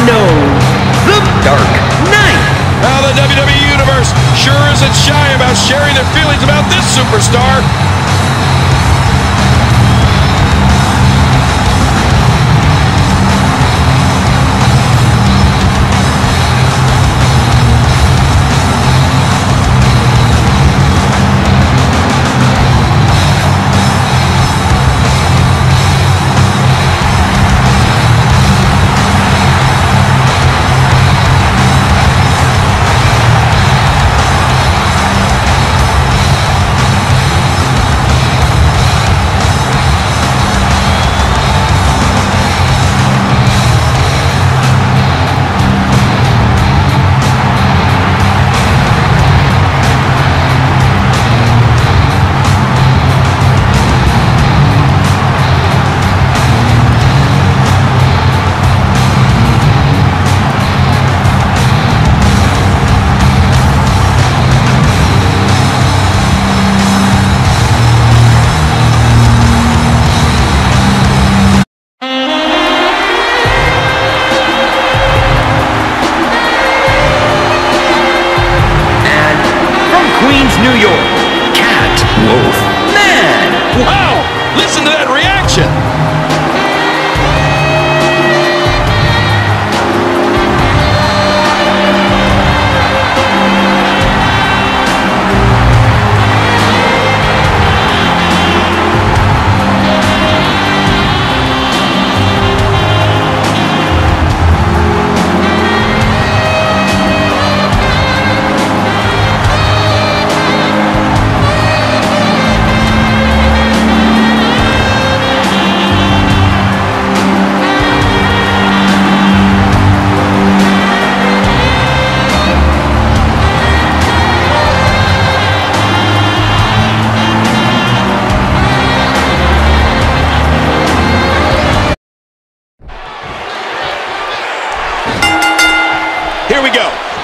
unknown, the Dark Knight. Now the WWE Universe sure isn't shy about sharing their feelings about this superstar.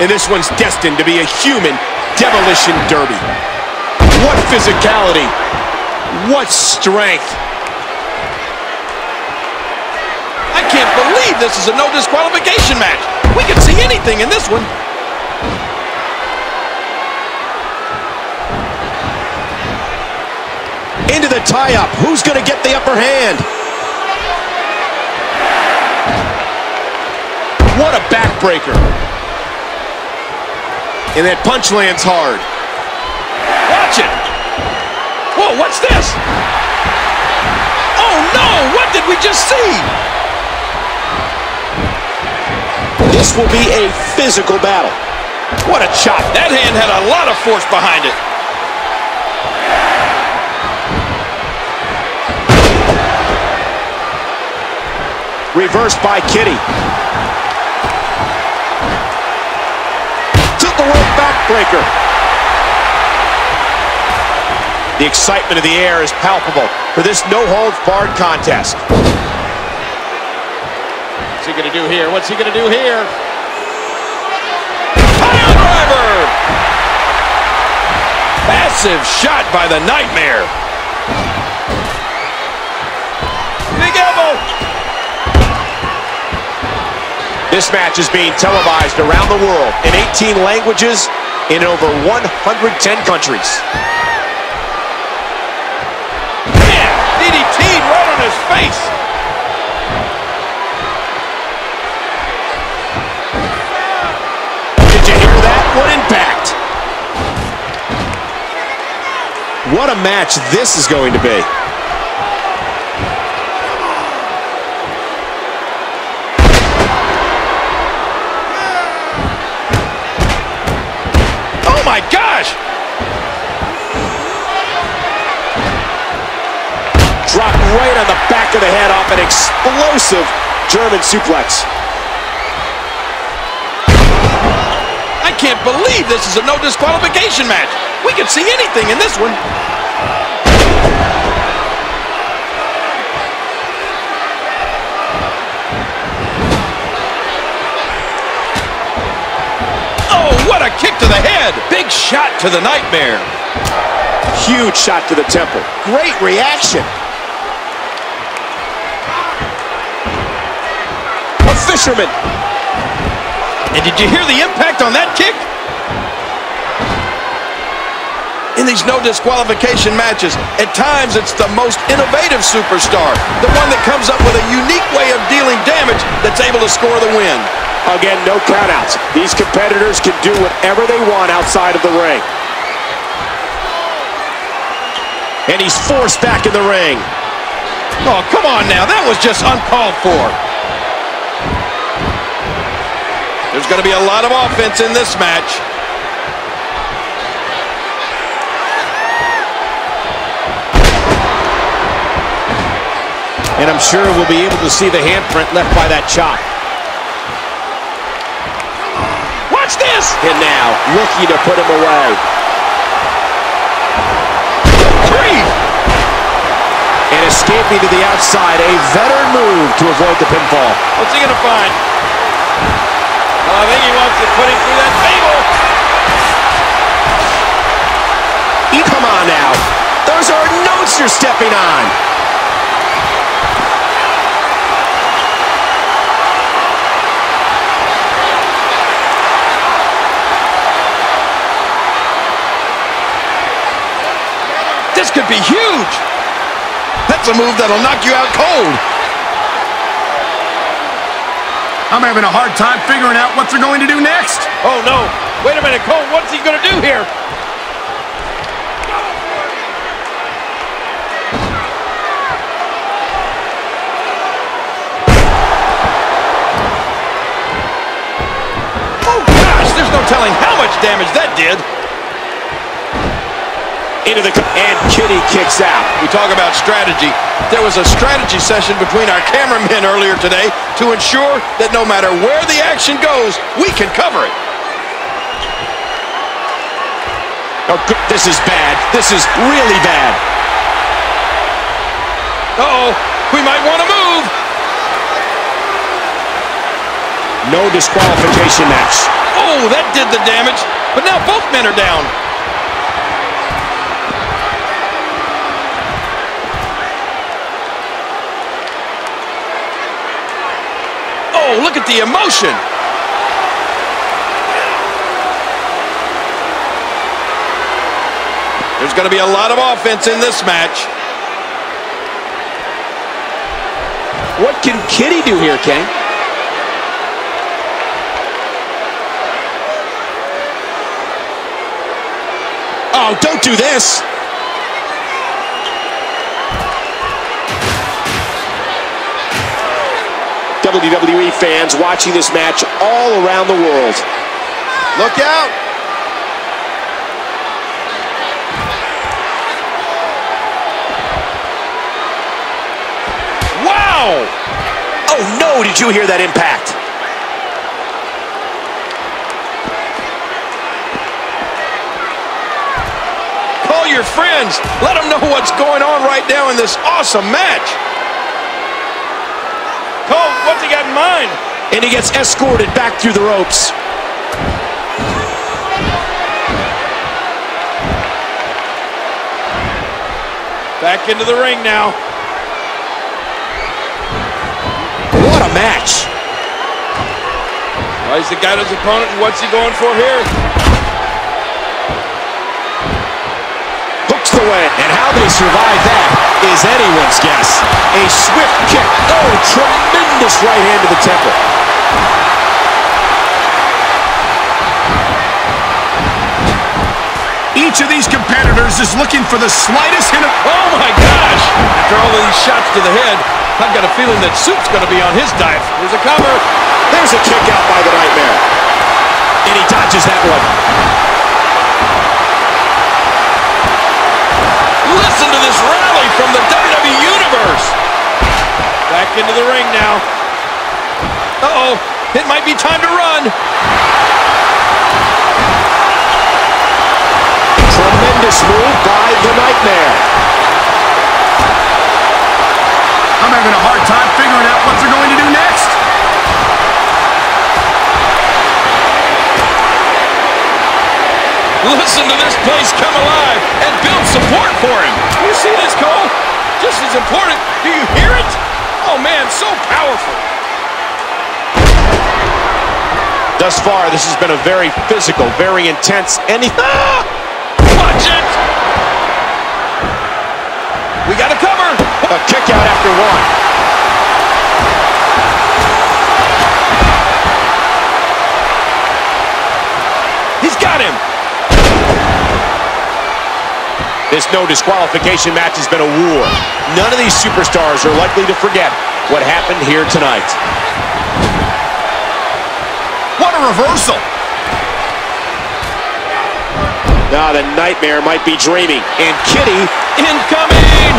And this one's destined to be a human demolition derby. What physicality. What strength. I can't believe this is a no disqualification match. We can see anything in this one. Into the tie-up. Who's going to get the upper hand? What a backbreaker. And that punch lands hard. Watch it. Whoa, what's this? Oh, no! What did we just see? This will be a physical battle. What a chop. That hand had a lot of force behind it. Reversed by Kitty. Rope backbreaker. The excitement of the air is palpable for this no-holds-barred contest. What's he going to do here? What's he going to do here? Pile driver! Massive shot by the Nightmare. This match is being televised around the world in 18 languages in over 110 countries. Man, DDT'd right on his face. Did you hear that? What impact? What a match this is going to be. My gosh! Dropped right on the back of the head off an explosive German suplex. I can't believe this is a no disqualification match. We can see anything in this one. What a kick to the head. Big shot to the nightmare. Huge shot to the temple. Great reaction. A fisherman. And did you hear the impact on that kick? In these no disqualification matches, at times it's the most innovative superstar, the one that comes up with a unique way of dealing damage that's able to score the win. Again, no countouts. These competitors can do whatever they want outside of the ring. And he's forced back in the ring. Oh, come on now. That was just uncalled for. There's going to be a lot of offense in this match. And I'm sure we'll be able to see the handprint left by that chop. Watch this! And now, looking to put him away. Grief! And escaping to the outside, a veteran move to avoid the pinfall. What's he to find? Oh, I think he wants to put him through that table. Come on now. Those are notes you're stepping on. This could be huge. That's a move that'll knock you out cold. I'm having a hard time figuring out what they're going to do next. Oh, no. Wait a minute, Cole. What's he going to do here? Oh, gosh. There's no telling how much damage that did into the and Kitty kicks out. We talk about strategy. There was a strategy session between our cameramen earlier today to ensure that no matter where the action goes, we can cover it. Oh, this is bad. This is really bad. Uh oh we might want to move. No disqualification match. Oh, that did the damage. But now both men are down. Oh, look at the emotion. There's going to be a lot of offense in this match. What can Kitty do here, King? Oh, don't do this. WWE fans watching this match all around the world. Look out! Wow! Oh no, did you hear that impact? Call your friends. Let them know what's going on right now in this awesome match. What's he got in mind? And he gets escorted back through the ropes. Back into the ring now. What a match. Well, he's got his opponent, and what's he going for here? Hooks the way, and how they survive that is anyone's guess. A swift kick. Oh, tremendous right hand to the temple. Each of these competitors is looking for the slightest hint of... Oh, my gosh! After all of these shots to the head, I've got a feeling that Soup's going to be on his dive. There's a cover. There's a kick out by the Nightmare. And he dodges that one. Listen to this rally from the WWE Universe. Back into the ring now. Uh-oh. It might be time to run. Tremendous move by the Nightmare. I'm having a hard time figuring out what they're going to do next. Listen to this place come alive and build support for him. You see this, Cole? Just as important, do you hear it? Oh, man, so powerful. Thus far, this has been a very physical, very intense, any... Ah! Watch it! We got a cover! A kick out after one. He's got him! This no disqualification match has been a war. None of these superstars are likely to forget what happened here tonight. What a reversal. Now the Nightmare might be dreaming. And Kitty Incoming!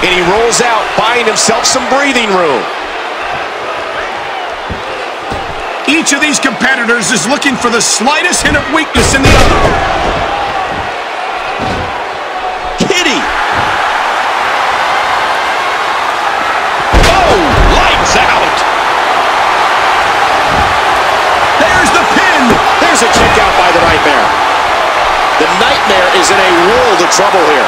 and he rolls out, buying himself some breathing room. Each of these competitors is looking for the slightest hint of weakness in the other. Kitty! Oh, lights out! There's the pin. There's a kick out by the Nightmare. The Nightmare is in a world of trouble here.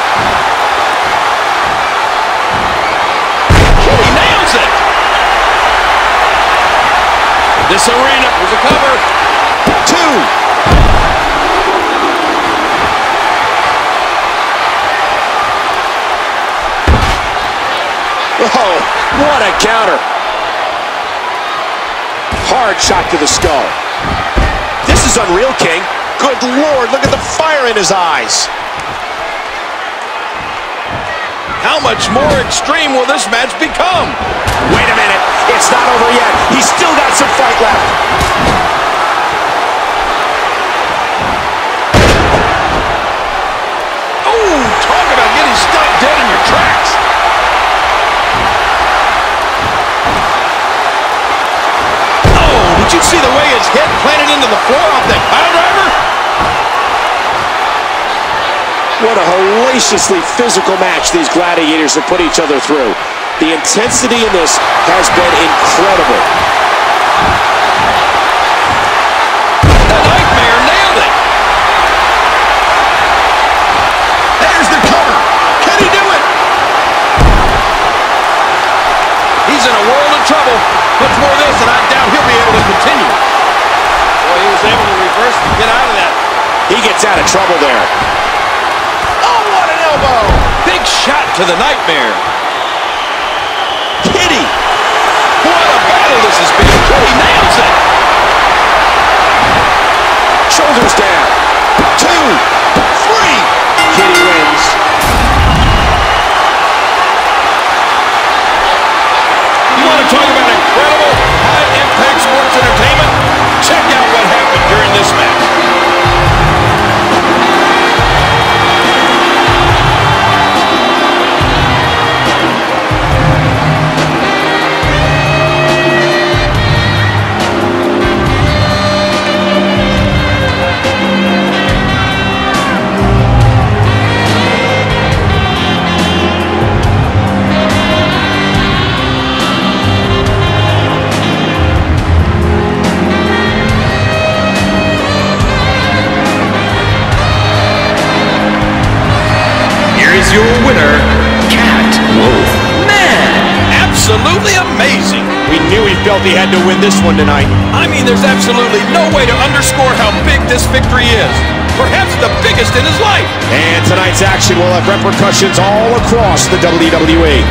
Kitty nails it! This arena, there's a cover. Two. Oh, what a counter. Hard shot to the skull. Is unreal, King. Good Lord, look at the fire in his eyes. How much more extreme will this match become? Wait a minute. It's not over yet. He's still got some fight left. Oh, talk about getting stopped dead in your his head planted into the floor off that pile driver? What a hellaciously physical match these gladiators have put each other through. The intensity in this has been incredible. The Nightmare nailed it. There's the cover. Can he do it? He's in a world of trouble. Much more of this, and I doubt he'll be able to continue. Boy, he was able to reverse and get out of that. He gets out of trouble there. Oh, what an elbow! Big shot to the Nightmare. Kitty! What a battle this has been. Kitty nails it. Shoulders down. Two. He had to win this one tonight. I mean, there's absolutely no way to underscore how big this victory is. Perhaps the biggest in his life. And tonight's action will have repercussions all across the WWE.